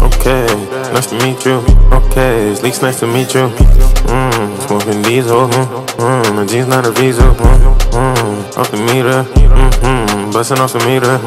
Okay, nice to meet you. Okay, it's least nice to meet you. Mmm, smoking diesel. Mmm, my jeans not a visa. Mmm, mm, off the meter. Mmm, busting off the meter.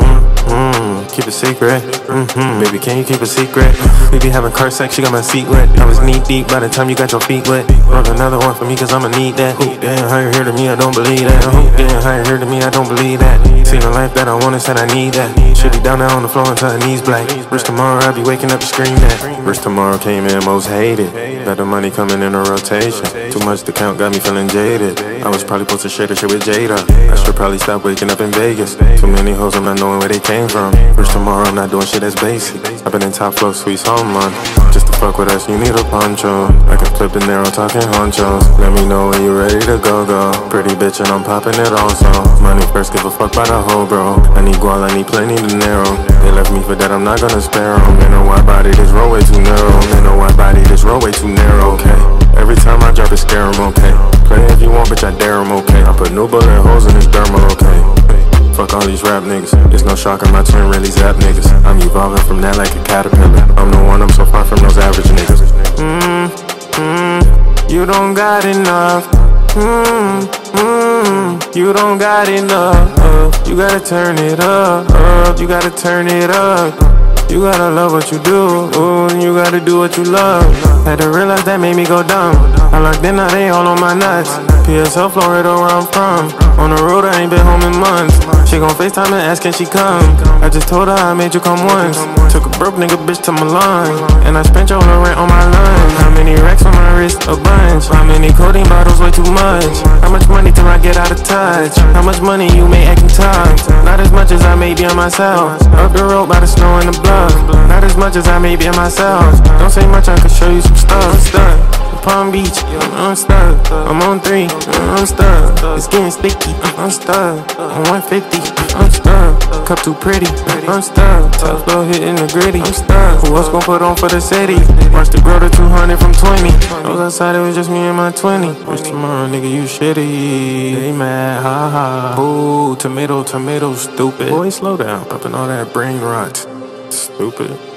Mmm, keep it secret. Mmm, baby, can you keep a secret? We be having car sex, you got my seat wet. I was knee deep by the time you got your feet wet. Roll another one for me, cause I'ma need that. Ooh, damn, you here to me, I don't believe that. Ooh, damn, you here to me, I don't believe that. Seen a life that I wanted, said I need that. Should be down there on the floor until her knees black. Rich tomorrow, I be waking up to scream that. Rich tomorrow came in most hated. Got the money coming in a rotation. Too much to count, got me feeling jaded. I was probably supposed to share the shit with Jada. I should probably stop waking up in Vegas. Too many hoes, I'm not knowing where they came from. Rich tomorrow, I'm not doing shit that's basic. I've been in top flow suites all month. Just to fuck with us, you need a poncho. I can flip the narrow, talking honchos. Let me know when you ready to go, go. Pretty bitch, and I'm popping it also. Money first, give a fuck by the hoe, bro. I need gual, I need plenty narrow. They left me for that, I'm not gonna spare them. Man, know wide body, this road way too narrow. Man, know wide body, this road way too narrow, okay? Every time I drop it, scare 'em, okay? Play if you want, bitch, I dare okay? I put new bullet holes in this dermal, okay? All these rap niggas. It's no shocker, my twin really zap niggas. I'm evolving from that like a caterpillar. I'm the one, I'm so far from those average niggas. Mmm, mmm, you don't got enough. Mmm, mmm, you don't got enough. Uh, you gotta turn it up, up. You gotta turn it up. You gotta love what you do, ooh, you gotta do what you love. Had to realize that made me go dumb. I locked in, now they all on my nuts. PSL Florida, where I'm from. On the road, I ain't been home in months. She gon' FaceTime and ask, can she come? I just told her I made you come once. Took a broke nigga bitch to Milan. And I spent your little rent on my lunch. How many racks on my wrist? A bunch. How many codeine bottles? Way too much. How much money till I get out of touch? How much money you made acting tough? Not as much as I made be on myself. Up the road by the snow and the blood. Not as much as I may be myself. Don't say much, I can show you some stuff. stuff. Palm Beach, uh, I'm stuck. I'm on three, uh, I'm stuck. It's getting sticky, uh, I'm stuck. I'm 150, I'm stuck. Cup too pretty, I'm stuck. Tough flow hitting the gritty, I'm stuck. Who else gon' put on for the city? Watch the grow to 200 from 20. I was outside, it was just me and my 20. Wish tomorrow, nigga, you shitty. They mad, ha ha. Boo, tomato, tomato, stupid. Boy, slow down, popping all that brain rot. Stupid.